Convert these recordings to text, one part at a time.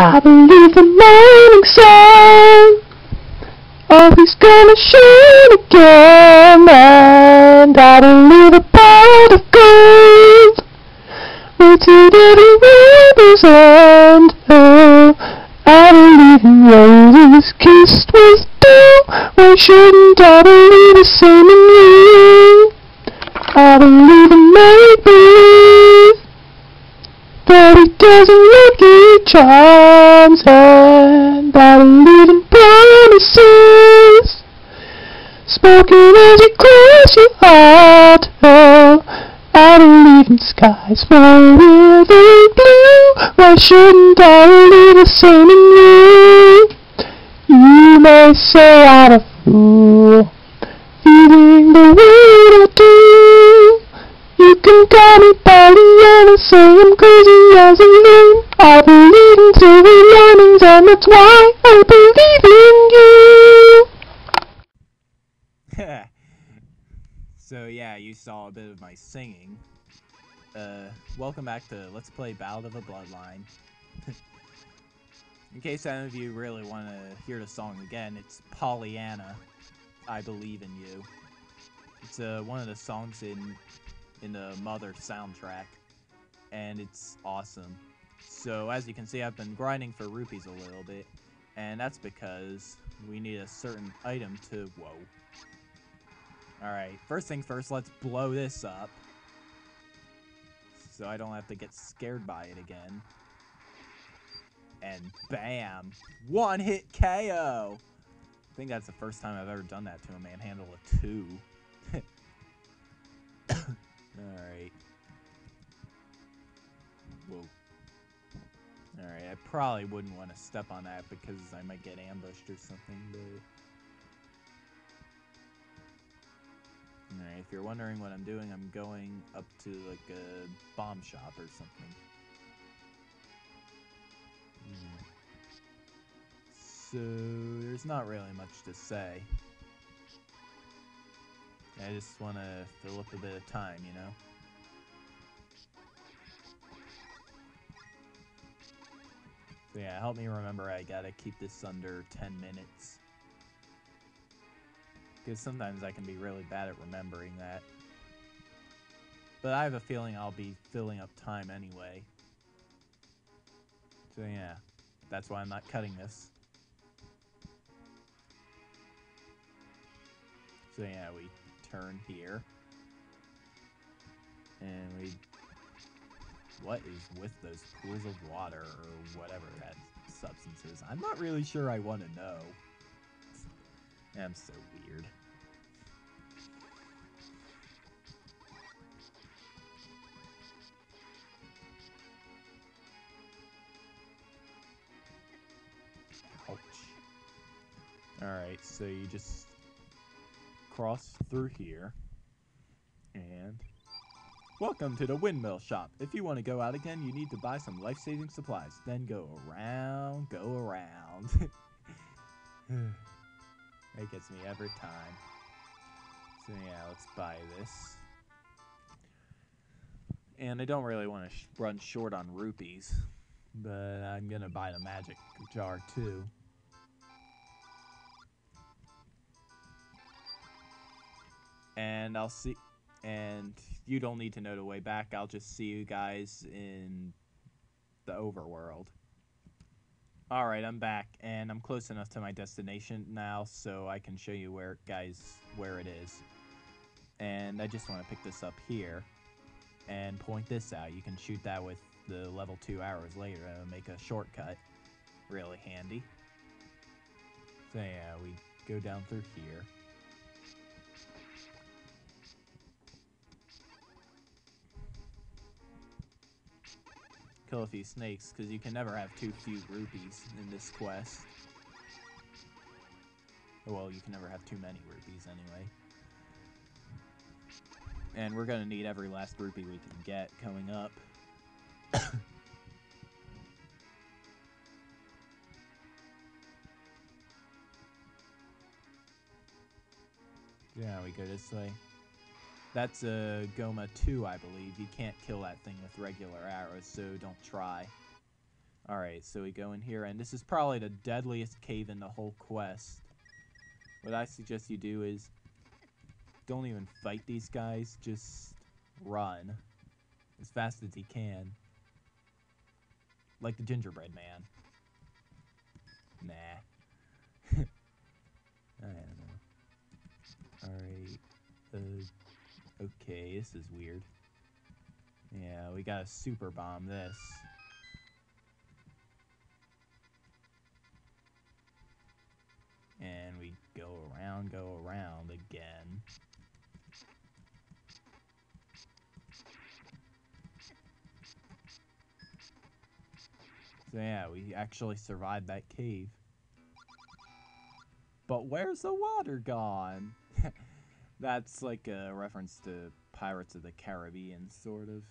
I believe the morning sun always gonna shine again, and I believe a pot of gold rooted every river's end. Oh, I believe in roses kissed with dew. Why shouldn't I believe the same in you? I believe in make doesn't look it charms and I believe in promises. Spoken as you cross your heart Oh, I believe in skies forever blue. Why shouldn't I believe the same in you? You may say I'm a fool. Feeling the way I do you can call me Polly I say I'm crazy as a. I believe in silver linings and that's why I believe in you. so yeah, you saw a bit of my singing. Uh, welcome back to Let's Play Ballad of a Bloodline. in case any of you really want to hear the song again, it's Pollyanna, I Believe in You. It's uh, one of the songs in in the Mother soundtrack, and it's awesome. So as you can see, I've been grinding for rupees a little bit, and that's because we need a certain item to... Whoa. Alright, first thing first, let's blow this up. So I don't have to get scared by it again. And bam! One hit KO! I think that's the first time I've ever done that to a Manhandla two. Alright. Whoa. Alright, I probably wouldn't want to step on that because I might get ambushed or something, but... Alright, if you're wondering what I'm doing, I'm going up to, like, a bomb shop or something. Hmm. So, there's not really much to say. I just want to fill up a bit of time, you know? So yeah, help me remember I gotta keep this under 10 minutes. Because sometimes I can be really bad at remembering that. But I have a feeling I'll be filling up time anyway. So yeah, that's why I'm not cutting this. So yeah, we turn here. And we... What is with those pools of water, or whatever that substance is? I'm not really sure I want to know. I'm so weird. Ouch. Alright, so you just cross through here. Welcome to the windmill shop. If you want to go out again, you need to buy some life-saving supplies. Then go around, go around. it gets me every time. So yeah, let's buy this. And I don't really want to sh run short on rupees, but I'm going to buy the magic jar too. and I'll see and you don't need to know the way back. I'll just see you guys in the overworld. Alright, I'm back, and I'm close enough to my destination now, so I can show you where, guys, where it is. And I just want to pick this up here, and point this out. You can shoot that with the level 2 arrows later and make a shortcut. Really handy. So yeah, we go down through here. Kill a few snakes, because you can never have too few rupees in this quest. Oh, well, you can never have too many rupees anyway. And we're going to need every last rupee we can get coming up. yeah, we go this way. That's a Gohma 2, I believe. You can't kill that thing with regular arrows, so don't try. Alright. So we go in here, and this is probably the deadliest cave in the whole quest. What I suggest you do is don't even fight these guys, just run as fast as you can. Like the gingerbread man. Nah. I don't know. Alright. Uh, okay, this is weird. Yeah, we gotta super bomb this. And we go around, go around again. So yeah, we actually survived that cave. But where's the water gone? That's like a reference to Pirates of the Caribbean, sort of.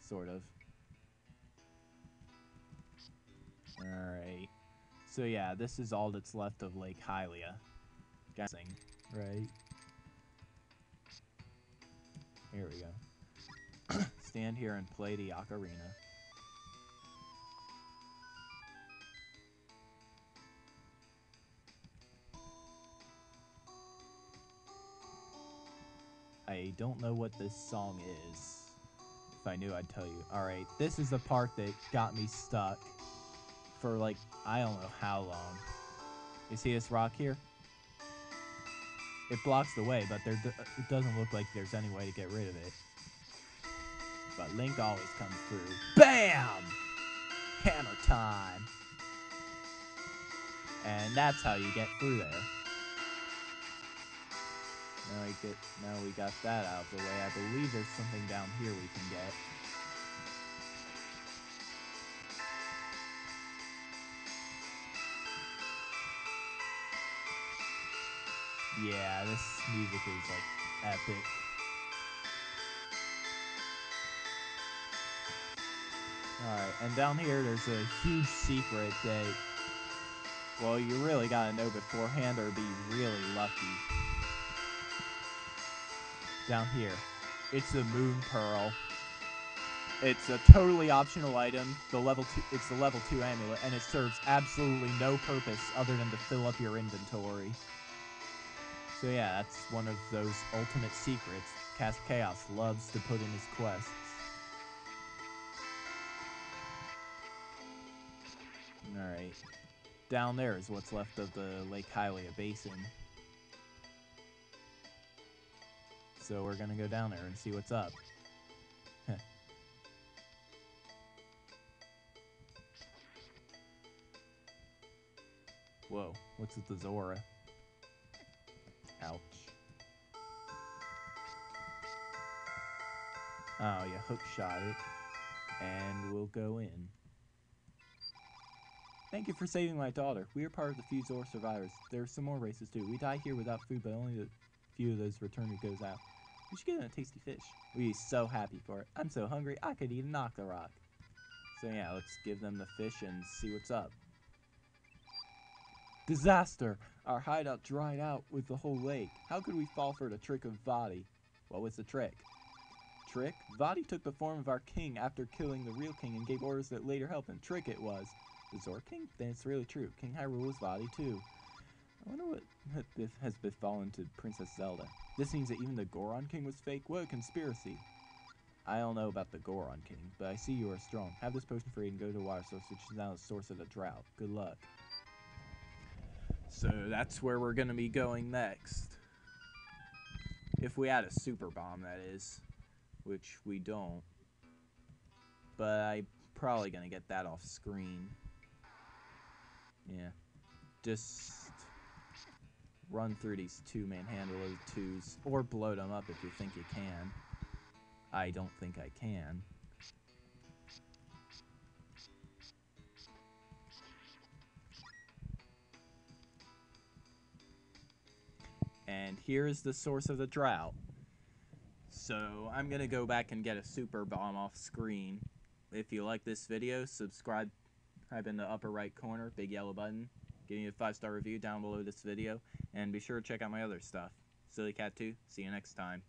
Sort of. Alright. So yeah, this is all that's left of Lake Hylia. Guessing, right? Here we go. Stand here and play the ocarina. I don't know what this song is. If I knew, I'd tell you. Alright, this is the part that got me stuck for like, I don't know how long. You see this rock here? It blocks the way, but there uh, it doesn't look like there's any way to get rid of it. But Link always comes through. BAM! Hammer time! And that's how you get through there. Now I get now we got that out of the way. I believe there's something down here we can get. Yeah, this music is like epic. Alright, and down here there's a huge secret that, well, you really gotta know beforehand or be really lucky. Down here, it's the Moon Pearl. It's a totally optional item. The level two, it's the level two amulet, and it serves absolutely no purpose other than to fill up your inventory. So yeah, that's one of those ultimate secrets Cast Chaos loves to put in his quests. Alright. Down there is what's left of the Lake Hylia Basin. So we're gonna go down there and see what's up. Whoa, what's with the Zora? Ouch. Oh, you hook shot it. And we'll go in. Thank you for saving my daughter. We are part of the few Zora survivors. There are some more races too. We die here without food, but only a few of those return who goes out. We should get a tasty fish. We'd be so happy for it. I'm so hungry, I could eat a Octorok. So yeah, let's give them the fish and see what's up. Disaster! Our hideout dried out with the whole lake. How could we fall for the trick of Vaati? What was the trick? Trick? Vaati took the form of our king after killing the real king and gave orders that later helped him. Trick it was. The Zor King? Then it's really true. King Hyrule was Vaati too. I wonder what has befallen to Princess Zelda. This means that even the Goron King was fake? What a conspiracy! I don't know about the Goron King, but I see you are strong. Have this potion for you and go to the water source, which is now the source of the drought. Good luck. So that's where we're going to be going next. If we had a super bomb, that is. Which we don't. But I'm probably going to get that off screen. Yeah. Just run through these two Manhandla twos. Or blow them up if you think you can. I don't think I can. and here is the source of the drought. So I'm going to go back and get a super bomb off screen. If you like this video, subscribe in the upper right corner, big yellow button. Give me a 5-star review down below this video. And be sure to check out my other stuff. Silly Cat 2, see you next time.